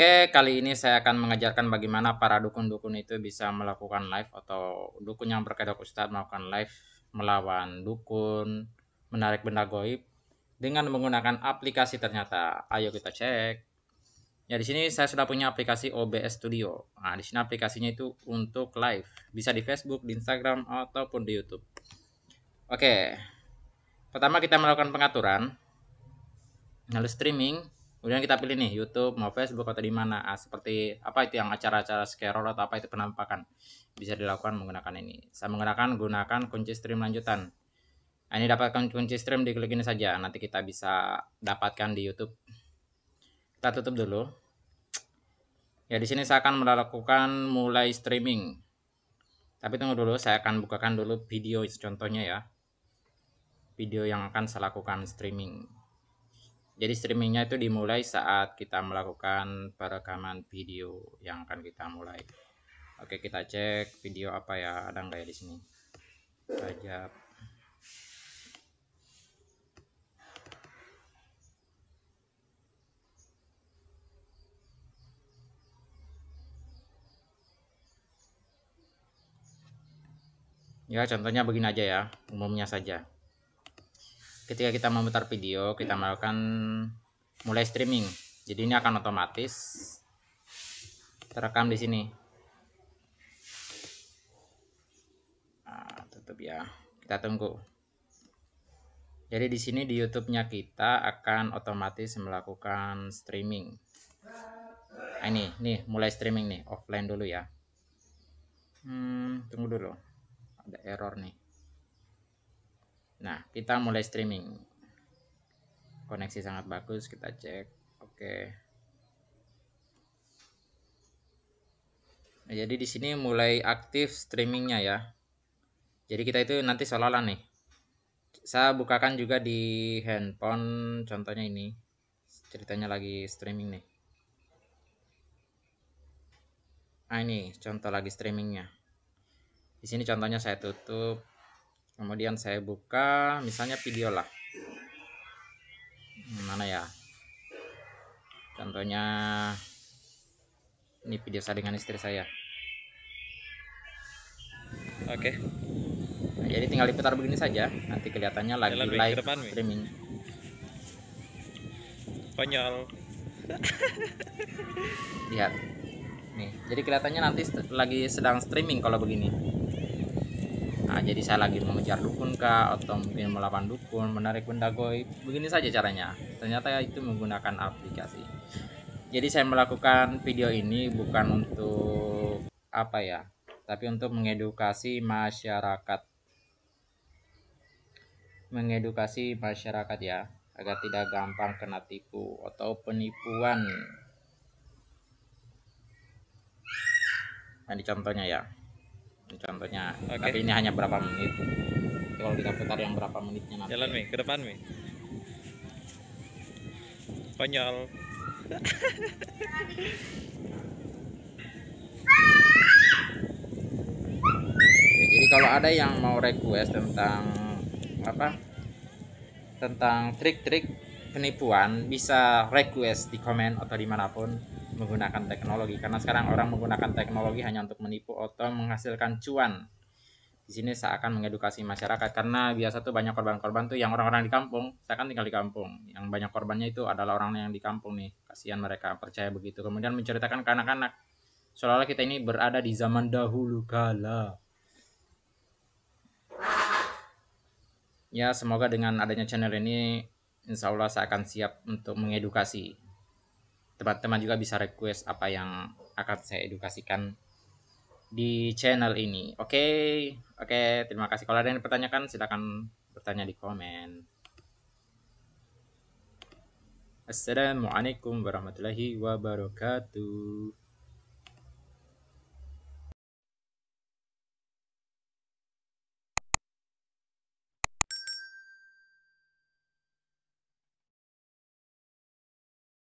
Oke, kali ini saya akan mengajarkan bagaimana para dukun-dukun itu bisa melakukan live atau dukun yang berkedok ustadz melakukan live melawan dukun, menarik benda goib dengan menggunakan aplikasi ternyata. Ayo kita cek. Ya di sini saya sudah punya aplikasi OBS Studio. Nah, di sini aplikasinya itu untuk live, bisa di Facebook, di Instagram ataupun di YouTube. Oke. Pertama kita melakukan pengaturan. Lalu streaming, kemudian kita pilih nih YouTube mau Facebook atau di mana. Ah, seperti apa itu yang acara-acara scroll atau apa itu penampakan bisa dilakukan menggunakan ini. Saya menggunakan gunakan kunci stream lanjutan. Nah, ini dapatkan kunci stream di klik ini saja. Nanti kita bisa dapatkan di YouTube. Kita tutup dulu. Ya di sini saya akan melakukan mulai streaming. Tapi tunggu dulu saya akan bukakan dulu video contohnya ya. Video yang akan saya lakukan streaming jadi streamingnya itu dimulai saat kita melakukan perekaman video yang akan kita mulai. Oke, kita cek video apa ya, ada nggak ya di sini? Rajab. Ya, contohnya begini aja ya, umumnya saja ketika kita memutar video kita melakukan mulai streaming. Jadi ini akan otomatis terekam di sini. Nah, tutup ya. Kita tunggu. Jadi di sini di YouTube-nya kita akan otomatis melakukan streaming. Nah, ini nih mulai streaming nih offline dulu ya. Hmm, tunggu dulu. Ada error nih Nah, kita mulai streaming. Koneksi sangat bagus, kita cek. Oke. Nah, jadi di sini mulai aktif streamingnya ya. Jadi kita itu nanti seolah-olah nih. Saya bukakan juga di handphone, contohnya ini. Ceritanya lagi streaming nih. Nah ini contoh lagi streamingnya. Di sini contohnya saya tutup kemudian saya buka misalnya video lah. Mana ya? Contohnya ini video saya dengan istri saya. Oke. Nah, jadi tinggal diputar begini saja. Nanti kelihatannya lagi Jalan live depan, streaming. Konyol. Lihat. Nih jadi kelihatannya nanti lagi sedang streaming kalau begini Nah, jadi saya lagi mengejar dukun kah atau mungkin melawan dukun, menarik benda goib. Begini saja caranya. Ternyata itu menggunakan aplikasi. Jadi saya melakukan video ini bukan untuk apa ya, tapi untuk mengedukasi masyarakat. Mengedukasi masyarakat ya, agar tidak gampang kena tipu atau penipuan. Nah, contohnya ya contohnya. Okay. tapi ini hanya berapa menit. Kalau kita putar yang berapa menitnya nanti. Jalan mi. Ke depan mi. Konyol. Ya, jadi kalau ada yang mau request tentang apa tentang trik-trik penipuan bisa request di komen atau di mana pun menggunakan teknologi. Karena sekarang orang menggunakan teknologi hanya untuk menipu atau menghasilkan cuan. Di sini saya akan mengedukasi masyarakat karena biasa tuh banyak korban-korban tuh yang orang-orang di kampung saya kan tinggal di kampung. Yang banyak korbannya itu adalah orang yang di kampung nih. Kasihan mereka percaya begitu. Kemudian menceritakan ke anak-anak. Seolah-olah kita ini berada di zaman dahulu kala. Ya semoga dengan adanya channel ini insya Allah saya akan siap untuk mengedukasi teman-teman juga bisa request apa yang akan saya edukasikan di channel ini. Oke, okay? oke, okay, terima kasih. Kalau ada yang dipertanyakan, silahkan bertanya di komen. Assalamualaikum warahmatullahi wabarakatuh.